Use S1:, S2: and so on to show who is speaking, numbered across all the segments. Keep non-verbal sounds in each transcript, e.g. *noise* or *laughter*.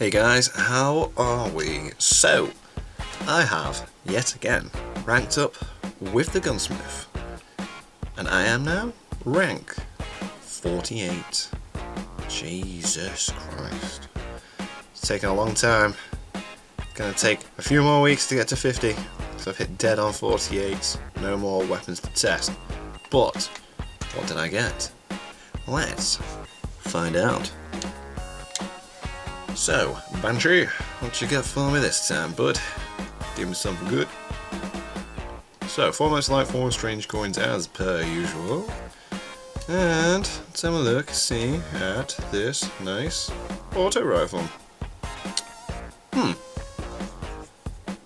S1: Hey guys, how are we? So, I have, yet again, ranked up with the gunsmith. And I am now rank 48. Jesus Christ. It's taken a long time. Gonna take a few more weeks to get to 50. So I've hit dead on 48. No more weapons to test. But, what did I get? Let's find out. So, Banshee, what you got for me this time, bud? Give me something good. So, four motes light, four strange coins as per usual. And let's have a look, see at this nice auto rifle. Hmm.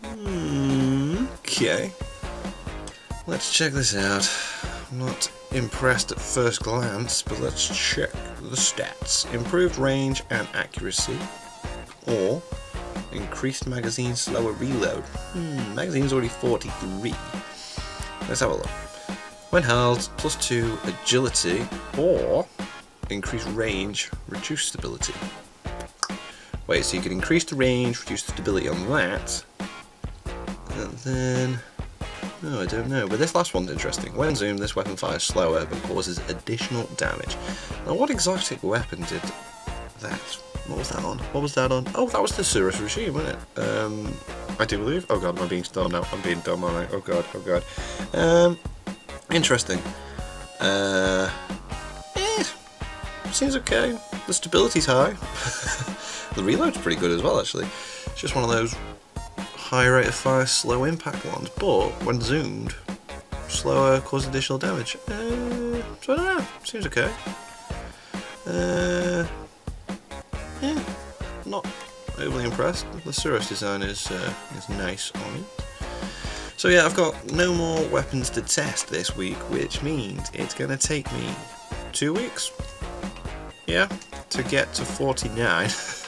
S1: Hmm. Okay. Let's check this out. Not impressed at first glance, but let's check the stats. Improved range and accuracy, or increased magazine slower reload. Hmm, magazine's already 43. Let's have a look. When held, plus 2 agility, or increased range, reduce stability. Wait, so you can increase the range, reduce the stability on that, and then Oh, I don't know, but this last one's interesting. When zoomed, this weapon fires slower, but causes additional damage. Now, what exotic weapon did that? What was that on? What was that on? Oh, that was the Suros regime, wasn't it? Um, I do believe. Oh god, am I being stoned now? I'm being dumb, aren't I? Oh god, oh god. Um, interesting. Uh, eh, seems okay. The stability's high. *laughs* the reload's pretty good as well, actually. It's just one of those high rate of fire, slow impact ones, but when zoomed, slower cause additional damage. Uh, so I don't know, seems okay. Uh, yeah, not overly impressed. The Suros design is, uh, is nice on it. So yeah, I've got no more weapons to test this week, which means it's going to take me two weeks. Yeah, to get to 49. *laughs*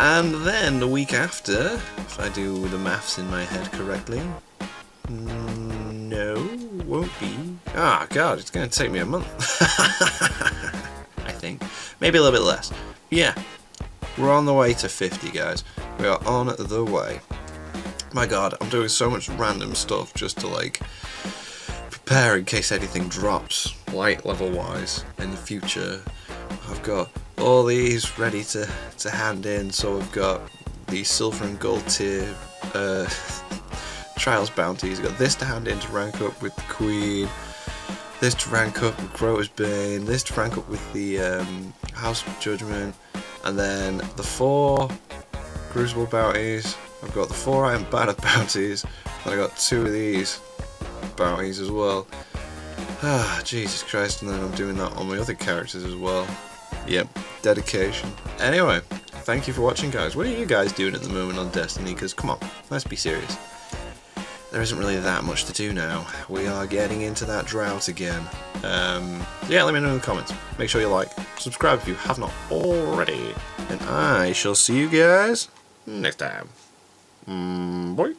S1: And then the week after, if I do the maths in my head correctly, no, won't be. Ah, oh, God, it's going to take me a month. *laughs* I think. Maybe a little bit less. Yeah, we're on the way to 50, guys. We are on the way. My God, I'm doing so much random stuff just to, like, prepare in case anything drops, light level wise, in the future. I've got all these ready to, to hand in. So we've got the silver and gold tier uh, *laughs* trials bounties. We've got this to hand in to rank up with the Queen. This to rank up with Crota's Bane. This to rank up with the um, House of Judgment. And then the four Crucible bounties. I've got the four Iron Banner *laughs* bounties. And I got two of these bounties as well. *sighs* Ah, Jesus Christ, and then I'm doing that on my other characters as well. Yep, dedication. Anyway, thank you for watching, guys. What are you guys doing at the moment on Destiny? Because, come on, let's be serious. There isn't really that much to do now. We are getting into that drought again. Um, yeah, let me know in the comments. Make sure you like, subscribe if you have not already. And I shall see you guys next time. Mm, bye.